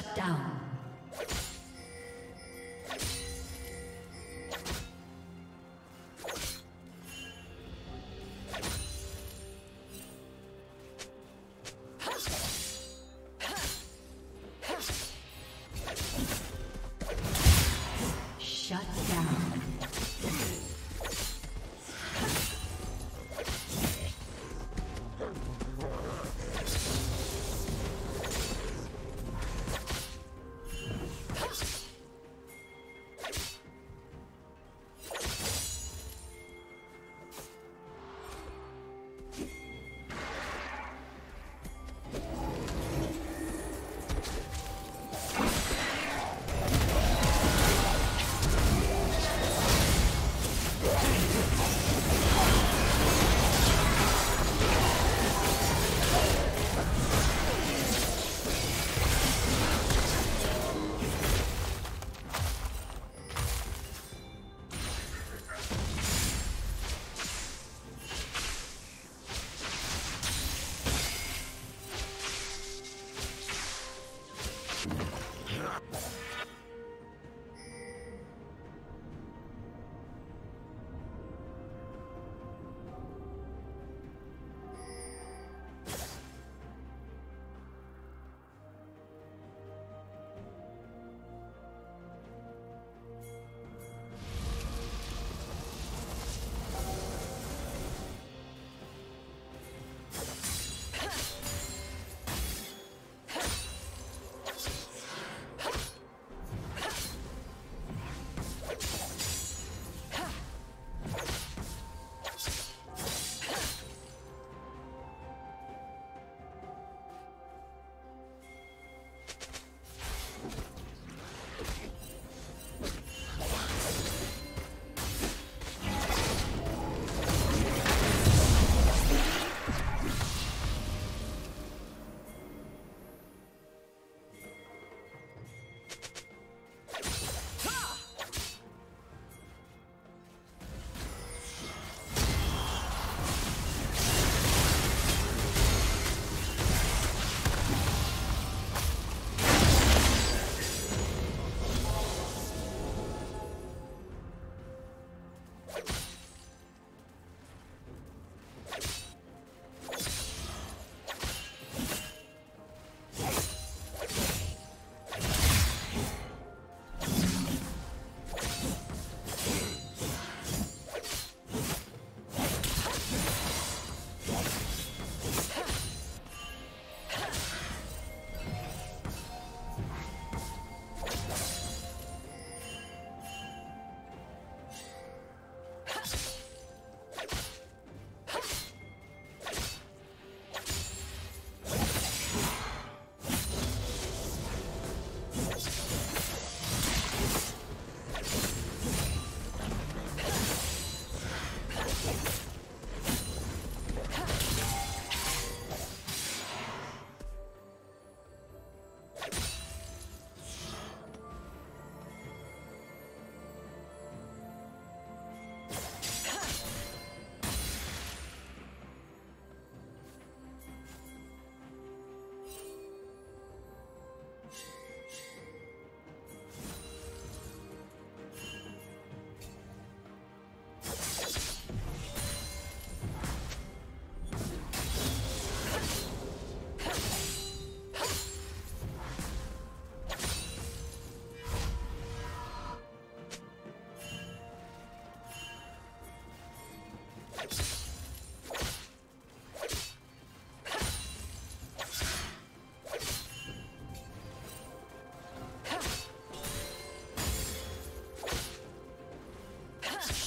Shut down.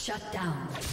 Shut down.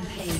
Rampage.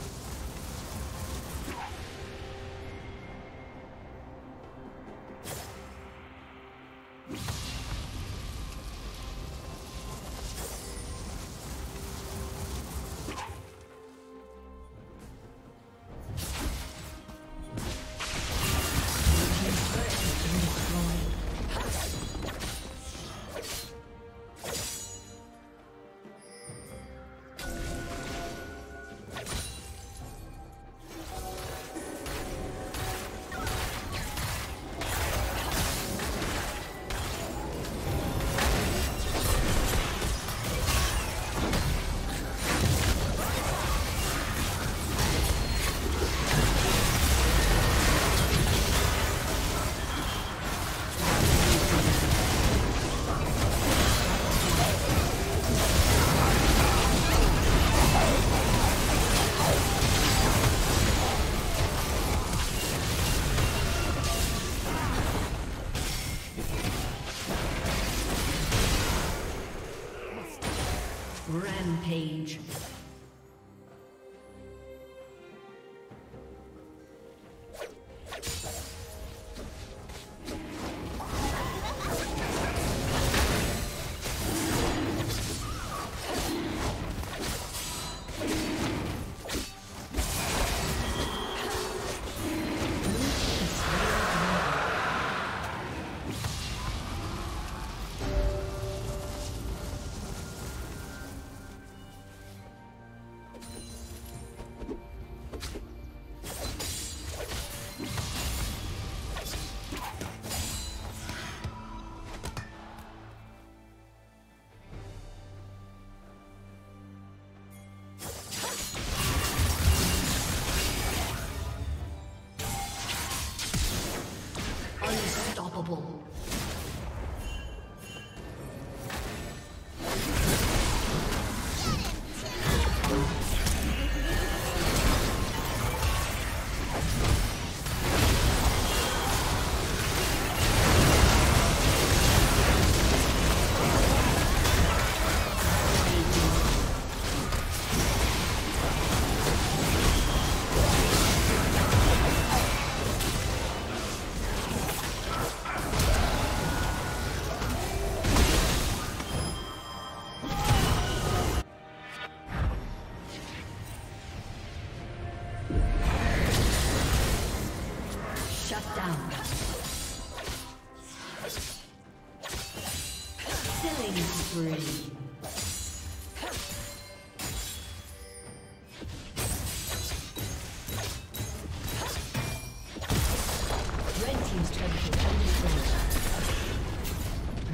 Unstoppable.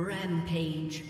Rampage.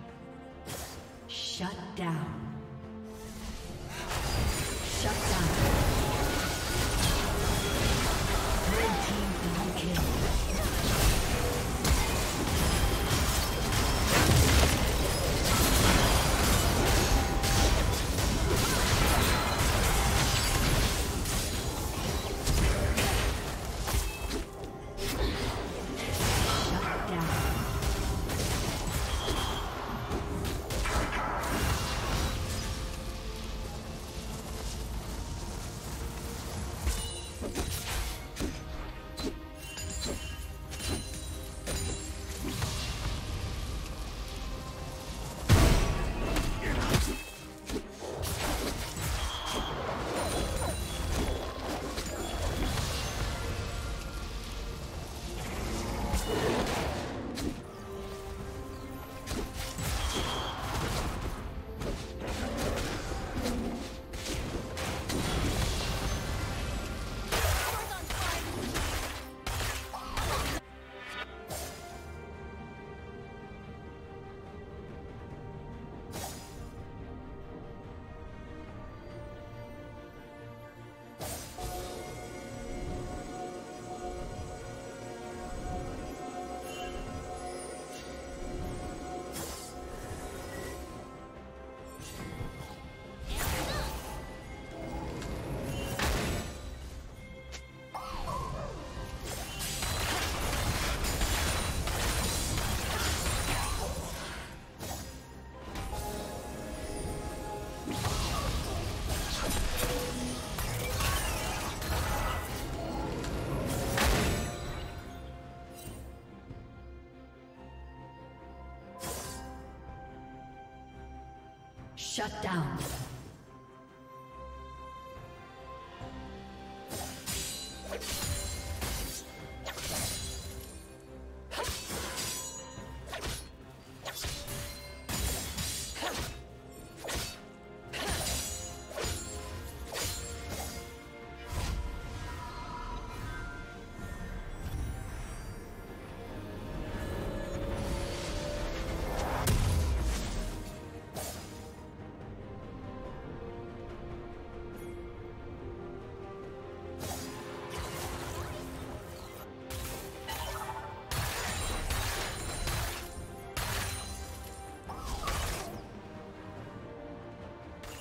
Shut down.